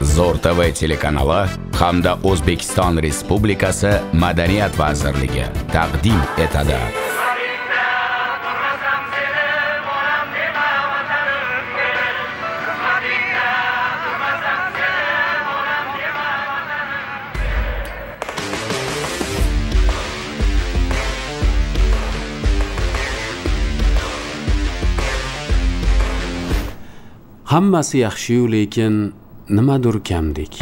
zo'r tv telekanali hamda o'zbekiston respublikasi madaniyat vazirligi taqdim etadi. Hammasi yaxshiyu lekin nimadir kamdek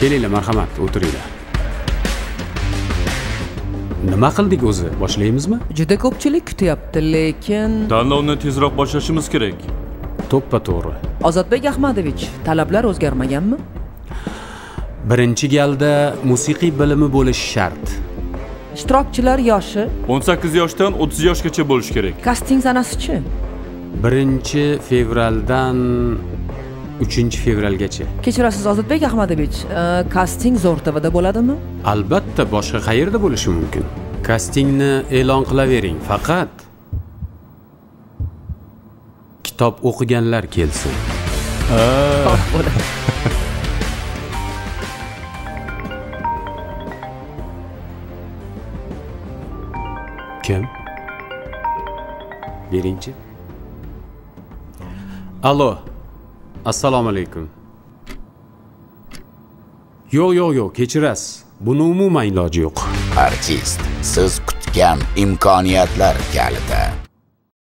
kelinglar marhamat o'tiringlar. Nima qildik o'zi? Boshlaymizmi juda ko'pchilik kutyapti lekin tanlovni tezroq boshlashimiz kerak. To'ppa to'g'ri. Ozodbek ahmadovich talablar o'zgarmaganmi? Birinchi galda musiqiy bilimi bo'lishi shart. Ishtirokchilar yoshi? 18 yoshdan 30 yoshgacha bo'lishi kerak. Kasting sanasichi? Birinchi fevraldan uchinchi fevralgacha. Kechirasiz ozodbek ahmadovich e, kasting zo'r tvda bo'ladimi? Albatta boshqa qayerda bo'lishi mumkin? Kastingni e'lon qilavering faqat kitob o'qiganlar kelsin. Kim? Beringchi. Allo assalomu alaykum. Yo'q yo'q yo'q kechirasiz. Buni umuman iloji yo'q. Artist siz kutgan imkoniyatlar kaliti.